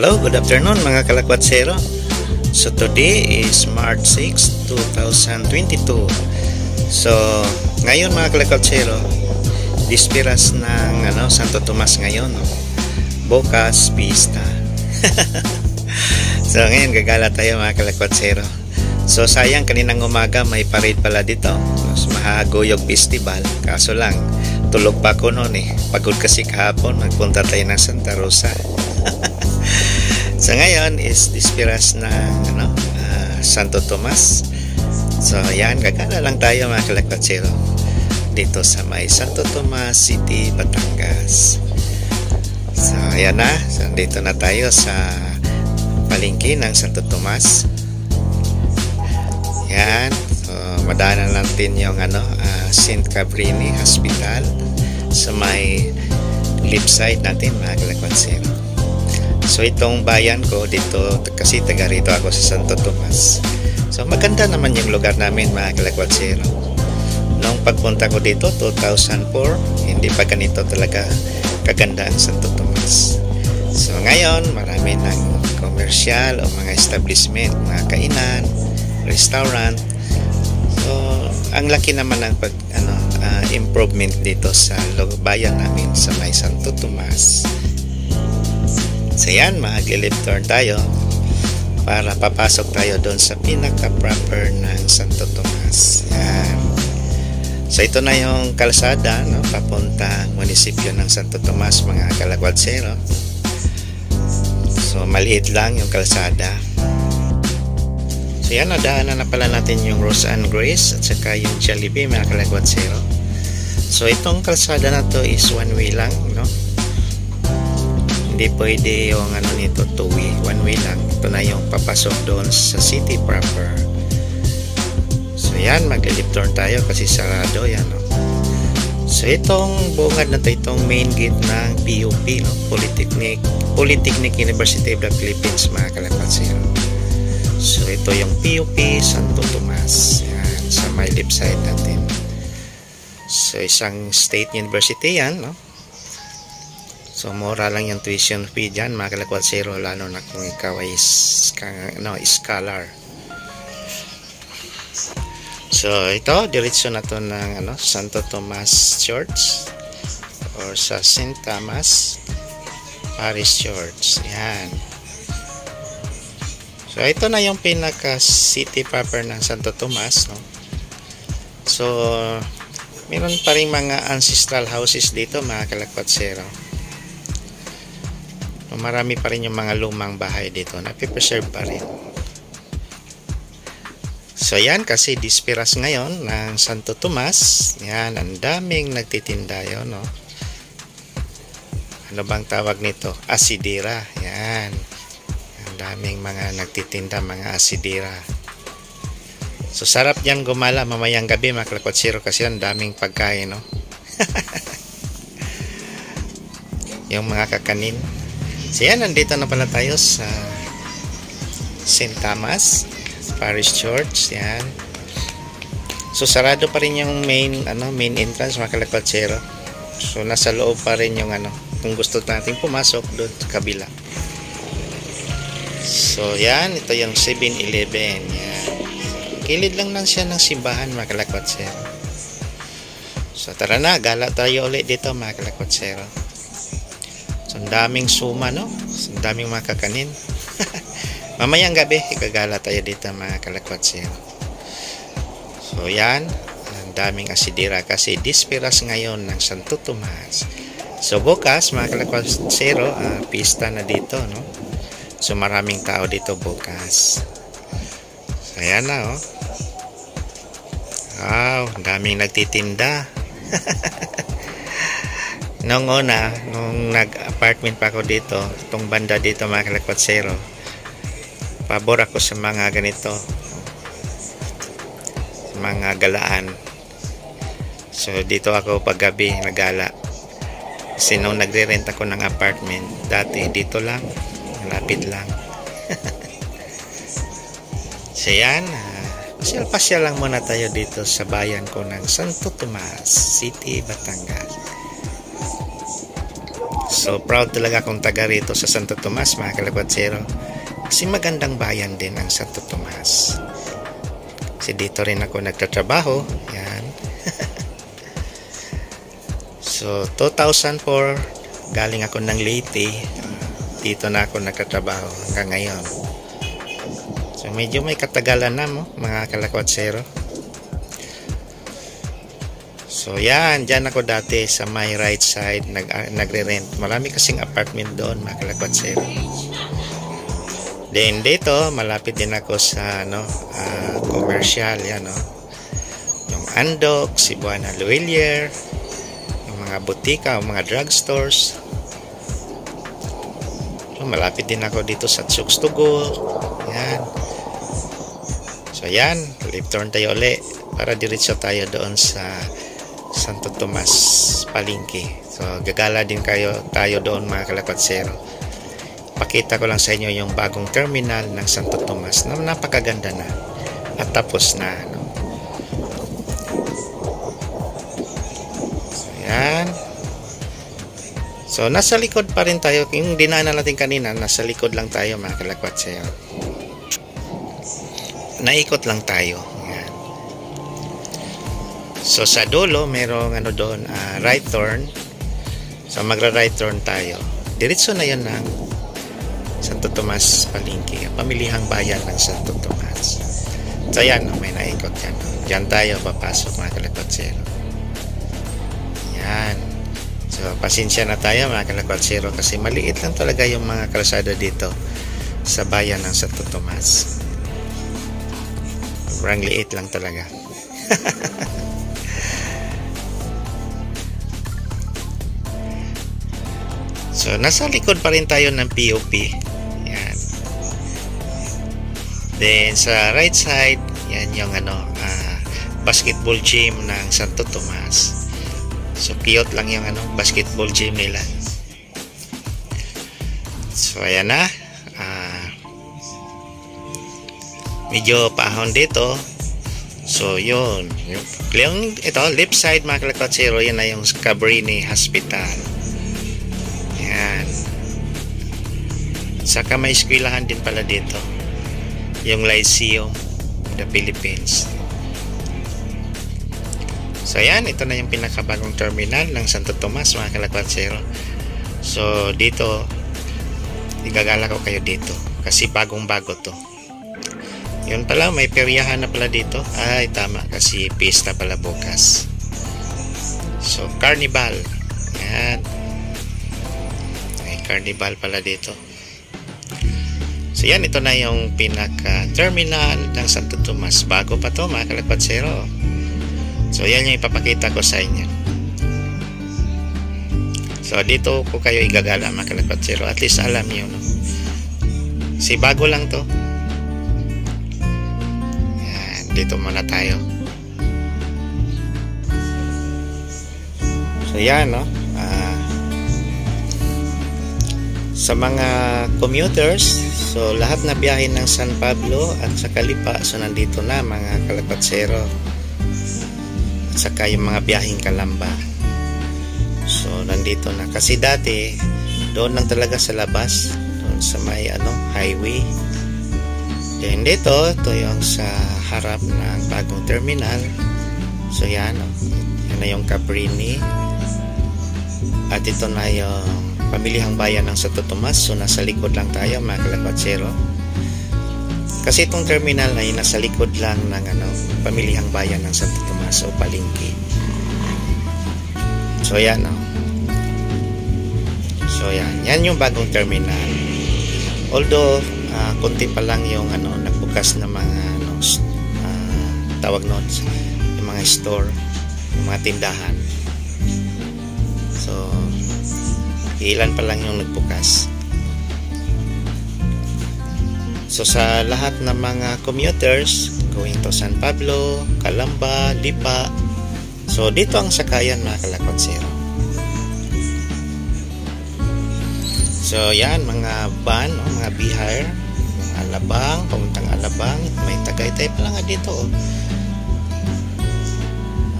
Hello, good afternoon mga kalakwatsero. So today is March 6, 2022. So ngayon mga kalakwatsero, dispiras ng ano, Santo Tomas ngayon. No? Bukas, pista. so ngayon gagala tayo mga kalakwatsero. So sayang kaninang umaga may parade pala dito. Mas Mahaguyog Festival. Kaso lang, tulog pa ako noon eh. Pagod kasi kahapon, magpunta tayo ng Santa Rosa. so ngayon is dispiras ng ano, uh, Santo Tomas. So yan, gagala lang tayo mga kalakwatsero dito sa may Santo Tomas City, Batangas. So ayan na, so, dito na tayo sa palengke ng Santo Tomas. Yan, so madaanan natin yung ano, uh, St. Cabrini Hospital sa may left side natin mga kalakwatsero. So itong bayan ko dito kasi taga rito ako sa Santo Tomas. So maganda naman yung lugar namin mga kalakwatsero. Noong pagpunta ko dito 2004, hindi pa ganito talaga kaganda ang Santo Tomas. So ngayon marami ng commercial o mga establishment, mga kainan, restaurant. So ang laki naman ng pag ano uh, improvement dito sa bayan namin sa May Santo Tomas. So yan, mag-left turn tayo para papasok tayo doon sa pinaka-proper ng Santo Tomas. Yan. So ito na yung kalsada no, papuntang munisipyo ng Santo Tomas mga kalagwadsero. So maliit lang yung kalsada. So yan, nadaanan na pala natin yung Rose and Grace at saka yung Jollibee mga kalagwadsero. So itong kalsada na to is one way lang, no? Hindi pwede yung ano nito two way, one way lang. Ito na yung papasok doon sa city proper. So yan, mag-left turn tayo kasi sarado yan, no? So itong bungad na to, itong main gate ng PUP, no? Polytechnic, Polytechnic University of the Philippines, mga kalapatsin. So ito yung PUP Santo Tomas. Yan, sa my left side natin. So, isang state university yan, no? So, mura lang yung tuition fee dyan, mga kalakwatsero, lalo na kung ikaw ay no, scholar. So, ito, diretso na to ng ano, Santo Tomas Church or sa St. Thomas Parish Church. Yan. So, ito na yung pinaka-city proper ng Santo Tomas, no? So, meron pa rin mga ancestral houses dito mga kalakwatsero marami pa rin yung mga lumang bahay dito. Na preserve pa rin. So yan kasi dispiras ngayon ng Santo Tomas. Yan ang daming nagtitinda yun no? ano bang tawag nito? Asidira. Yan. Ang daming mga nagtitinda mga asidira. So sarap yan gumala mamayang gabi mga kalakwatsiro kasi ang daming pagkain no. yung mga kakanin. So yan, nandito na pala tayo sa St. Thomas Parish Church. Yan. So sarado pa rin yung main ano main entrance mga kalakwatsiro. So nasa loob pa rin yung ano kung gusto nating pumasok doon sa kabila. So yan, ito yung 7-Eleven. Yan. Kilid lang lang siya ng simbahan mga kalakwatsero. So tara na, gala tayo ulit dito mga kalakwatsero. So ang daming suma no? So, ang daming mga kakanin. Mamayang gabi, ikagala tayo dito mga kalakwatsero. So yan, ang daming asidira kasi dispiras ngayon ng Santo Tomas. So bukas mga kalakwatsero, uh, pista na dito no? So maraming tao dito bukas. So ayan na oh. Wow, daming nagtitinda. nung una, nung nag-apartment pa ako dito, itong banda dito mga kalakwatsero, pabor ako sa mga ganito, mga galaan. So, dito ako paggabi nagala. Kasi nung nagre-rent ako ng apartment, dati dito lang, malapit lang. so, yan, Pasyal-pasyal lang muna tayo dito sa bayan ko ng Santo Tomas City, Batangas. So proud talaga akong taga rito sa Santo Tomas mga kalakwatsero. Kasi magandang bayan din ang Santo Tomas. Kasi dito rin ako nagtatrabaho. Yan. so 2004 galing ako ng Leyte. Dito na ako nagtatrabaho hanggang ngayon. So medyo may katagalan na mo mga kalakwatsero. So yan, dyan ako dati sa my right side nag, uh, nagre-rent. Marami kasing apartment doon mga kalakwatsero. Then dito, malapit din ako sa ano, uh, commercial, yan no. Yung Andok, Cebuana Luilier, yung mga butika, yung mga drugstores. So, malapit din ako dito sa Tsukstugo. Yan. So yan, left turn tayo uli para diretso tayo doon sa Santo Tomas Palingki. So gagala din kayo tayo doon mga kalakwatsero. Pakita ko lang sa inyo yung bagong terminal ng Santo Tomas na napakaganda na at tapos na. No? So yan. So nasa likod pa rin tayo. Yung dinaanan natin kanina, nasa likod lang tayo mga kalakwatsero. Naikot lang tayo. So sa dulo, merong ano doon, uh, right turn. So magra-right turn tayo. Diretso na 'yan ng Santo Tomas Palingki, pamilihang bayan ng Santo Tomas. So yan, may naikot yan. Diyan tayo papasok mga kalakwatsero. Yan. So pasensya na tayo mga kalakwatsero kasi maliit lang talaga yung mga kalsada dito sa bayan ng Santo Tomas. Sobrang liit lang talaga. So, nasa likod pa rin tayo ng POP. Yan. Then, sa right side, yan yung ano, uh, basketball gym ng Santo Tomas. So, cute lang yung ano, basketball gym nila. So, ayan na. Uh, medyo paahon dito. So, yun. Yung, ito, left side mga kalakatsero, yan na yung Cabrini Hospital. Saka may eskwelahan din pala dito. Yung Lyceum the Philippines. So yan, ito na yung pinakabagong terminal ng Santo Tomas mga kalakwatsero. So dito, igagala ko kayo dito. Kasi bagong bago to. Yun pala, may peryahan na pala dito. Ay, tama. Kasi pista pala bukas. So, carnival. Yan carnival pala dito so yan ito na yung pinaka terminal ng Santo Tomas. Bago pa to mga kalagpatsero so yan yung ipapakita ko sa inyo. So dito ko kayo igagala mga kalagpatsero at least alam nyo no? si bago lang to. Yan dito muna tayo. So yan no? Sa mga commuters so lahat na biyahe ng San Pablo at sa Kalipa so nandito na mga kalapatsero. At saka yung mga biyaheng Kalamba. So nandito na. Kasi dati doon lang talaga sa labas doon sa may ano highway. Then dito ito yung sa harap ng bagong terminal. So yan oh, yan na yung Cabrini. At ito na yung pamilihang bayan ng Santo Tomas. So nasa likod lang tayo mga kalapatsero kasi itong terminal ay nasa likod lang ng ano, pamilihang bayan ng Santo Tomas o Palingki so yan no? so yan yan yung bagong terminal. Although uh, konti pa lang yung ano, nagbukas na mga ano, uh, tawag nun yung mga store yung mga tindahan. So ilan pa lang yung nagbukas. So sa lahat ng mga commuters going to San Pablo, Calamba, Lipa so dito ang sakayan mga kalakonsero so yan mga van o mga bihar alabang, pamuntang alabang may tagaytay pa lang dito oh.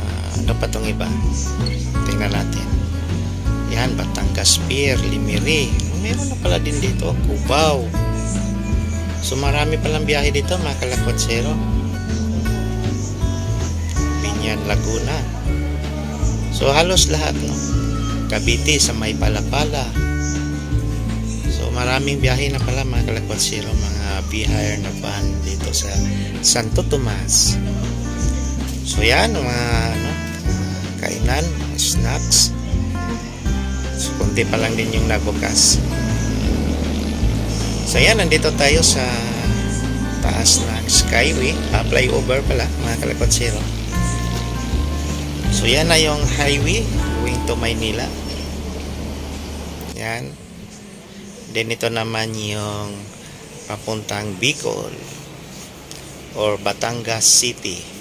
uh, ano pa tong iba? Tingnan natin Yan, Batangas Pier, Limiri. Meron na pala din dito, Cubao. So marami palang biyahe dito mga kalakwatsero. Binyan, Laguna. So halos lahat no. Cavite sa may palapala. So maraming biyahe na pala mga kalakwatsero, mga bihire na van dito sa Santo Tomas. So yan, mga ano, kainan, snacks. So kunti pa lang din yung nabukas. So yan, nandito tayo sa taas ng Skyway, uh, flyover pala mga kalakwatsero. So yan na yung highway going to Maynila. Yan. Then ito naman yung papuntang Bicol or Batangas City.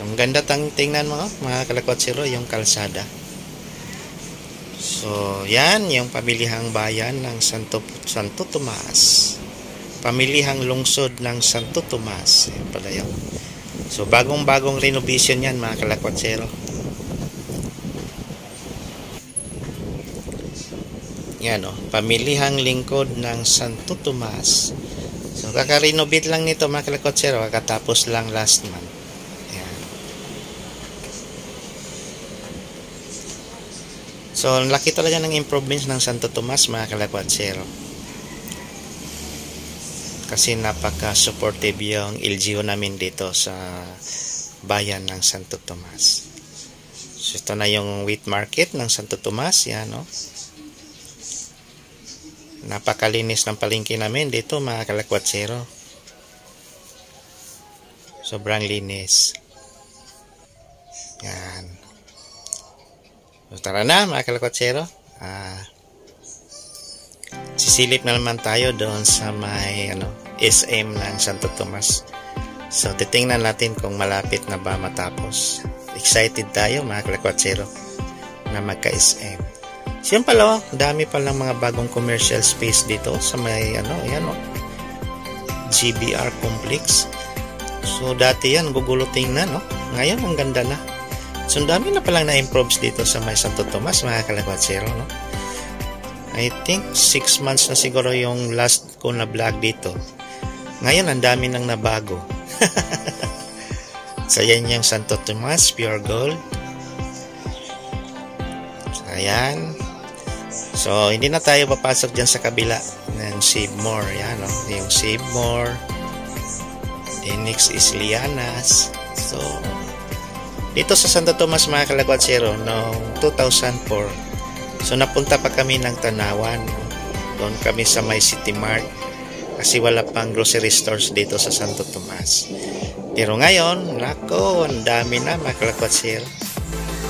Ang ganda tang tingnan mo, mga kalakwatsero, yung kalsada. So, yan yung pamilihang bayan ng Santo, Santo Tomas. Pamilihang lungsod ng Santo Tomas. Yan pala yun. So, bagong-bagong renovation yan mga kalakwatsero. Yan oh, pamilihang lingkod ng Santo Tomas. So, kaka-renovate lang nito mga kalakwatsero. Kakatapos lang last month. Yan. So, laki talaga ng improvements ng Santo Tomas mga kalakwatsero kasi napaka-supportive yung LGU namin dito sa bayan ng Santo Tomas. So, ito na yung wheat market ng Santo Tomas. Yan, no? Napakalinis ng palengke namin dito, mga kalakwatsero. Sobrang linis. Yan. So, tara na, mga kalakwatsero. Ah, sisilip na naman tayo doon sa may ano, SM ng Santo Tomas. So, titingnan natin kung malapit na ba matapos. Excited tayo mga kalakwatsero na magka-SM. Siyan pala, oh, dami palang mga bagong commercial space dito sa may ano, yan o. Oh, GBR Complex. So, dati yan, gugulo tingnan, no? Ngayon, ang ganda na. So, dami na palang na-improves dito sa may Santo Tomas, mga kalakwatsero, no? I think 6 months na siguro yung last ko na vlog dito. Ngayon, ang dami nang nabago. so, yan yung Santo Tomas, Pure Gold. So, ayan. So, hindi na tayo papasok dyan sa kabila ng Save More. Yan, no? Yung Save More. Then, next is Lianas. So, dito sa Santo Tomas, mga kalagwatsero, noong 2004, So napunta pa kami ng Tanawan. Doon kami sa may City Mart. Kasi wala pang grocery stores dito sa Santo Tomas. Pero ngayon, nako, ang dami na makalakwat sale.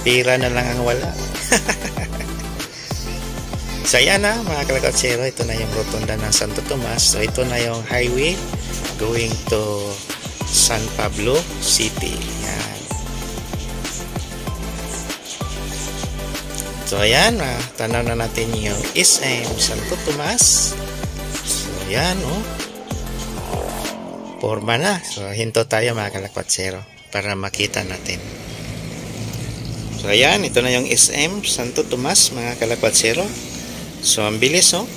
Pira na lang ang wala. so yan na mga kalakatsero, ito na yung rotunda ng Santo Tomas. So ito na yung highway going to San Pablo City. So, ayan, ah, tanaw na natin yung SM Santo Tomas. So, ayan, oh. Forma na. So, hinto tayo mga kalakwatsero para makita natin. So, ayan, ito na yung SM Santo Tomas, mga kalakwatsero. So, ang bilis, oh.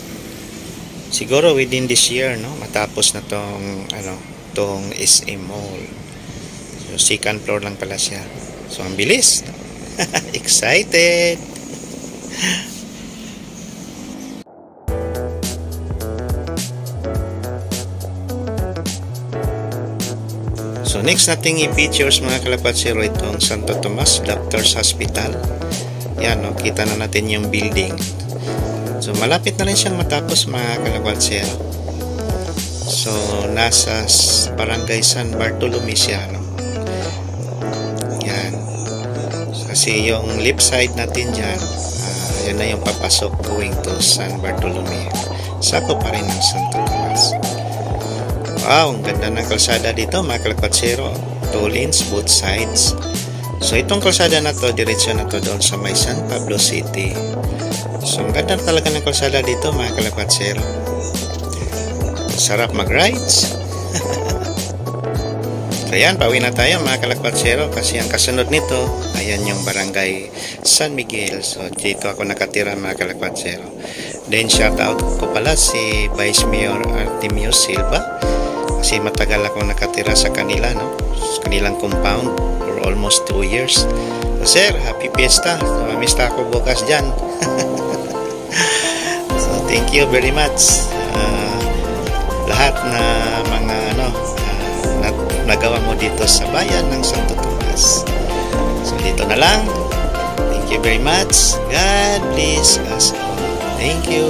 Siguro within this year, no, matapos na tong, ano, tong SM Mall. So, second floor lang pala siya. So, ang bilis. Excited! So next nating i-features mga kalapatsiro itong Santo Tomas Doctors Hospital. Yan, no, kita na natin yung building. So malapit na rin siyang matapos mga kalapatsiro. So nasa Barangay San Bartolome siya. No? Yan. Kasi yung left side natin dyan, yan na yung papasok going to San Bartolome. Sako pa rin ng Santo Tomas. Wow, ang ganda ng kalsada dito mga kalakwatsero. Two lanes, both sides. So itong kalsada na to, diretsyo na to doon sa may San Pablo City. So ang ganda talaga ng kalsada dito mga kalakwatsero. Sarap mag-rides. So yan, pauwi na tayo mga kalakwatsero kasi ang kasunod nito, ayan yung barangay San Miguel. So dito ako nakatira mga kalakwatsero. Then shout out ko pala si Vice Mayor Artemius Silva kasi matagal ako nakatira sa kanila, no? Sa kanilang compound for almost 2 years. So sir, happy fiesta. So, mamista ako bukas dyan. so thank you very much. Uh, lahat na nagawa mo dito sa bayan ng Santo Tomas. So dito na lang. Thank you very much. God bless us all. Thank you.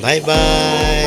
Bye-bye.